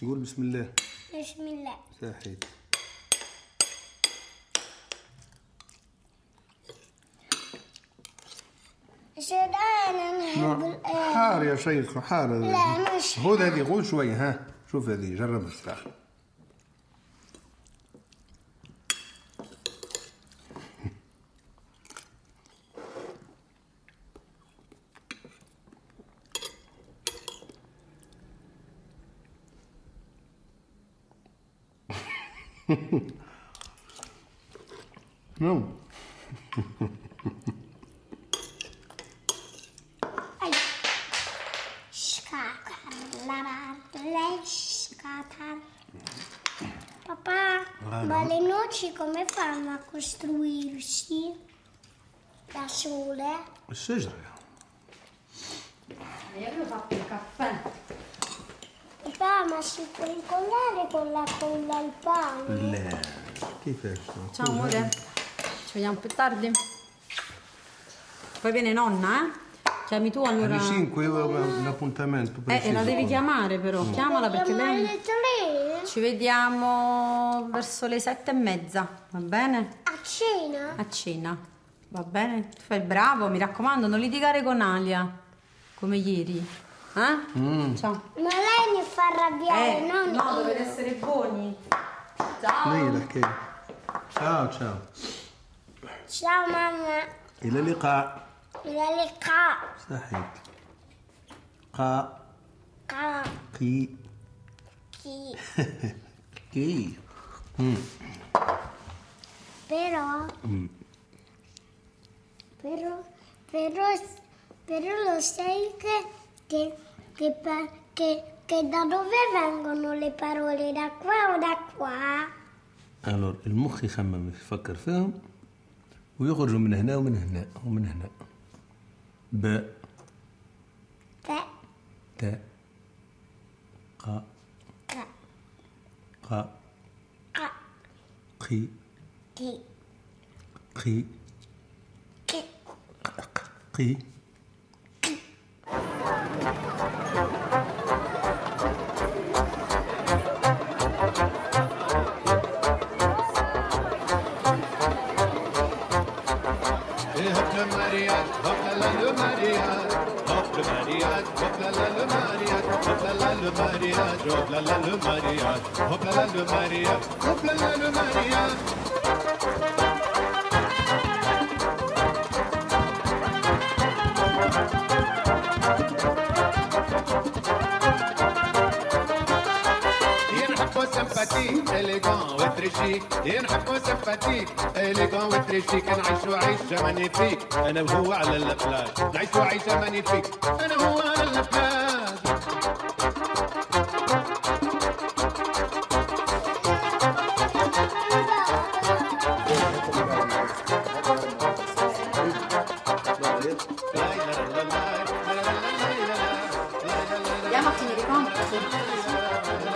قول بسم الله. بسم الله. صحيت عشان أنا نحب حار يا شيخ حار. لا مش خذ هذه غول شوية ها. شوف هذه جربها Não. Papà, ah, ma le noci come fanno a costruirsi da sole? Sì, raga. Io avevo fatto il. Papà, ma si può incollare con la colla al pane? Le... Che persona? Ciao amore, ci vediamo più tardi. Poi viene nonna, eh? Chiami tu allora. Alle 5 io avevo l'appuntamento. Eh, eh la devi chiamare però, no. chiamala perché lei... alle 3? Ci vediamo verso le 7 e mezza, va bene? A cena? A cena, va bene? Tu fai bravo, mi raccomando, non litigare con Alia, come ieri. Eh? Mm. Ciao. Ma lei mi fa arrabbiare, non no, io. dovete essere buoni. Ciao. ليه الحكاية ciao ciao Ciao mamma, إلى اللقاء إلى اللقاء. صحيت قا Ca- قي chi- كي Però, però, però, però lo sai che, che, che, che, che da dove vengono le parole? Da qua o da qua? الور المخ يخمم يفكر فيهم ويخرجوا من هنا ومن هنا ومن هنا ب Te, ت ق ca, ق ca, قي قي chi. قي Hopla Mariat, hopla la le Mariat, hopla Mariat, hopla la le Mariat, hopla la le Mariat, hopla la le Mariat, hopla la le Mariat, hopla la le Mariat. سفاتي اليغان وترشي ينحبوا سفاتي اليغان وترشي كنعيشوا عيشة مانيفيك أنا وهو على الابلاج نعيشوا عيشة مانيفيك أنا وهو على الابلاج Llama a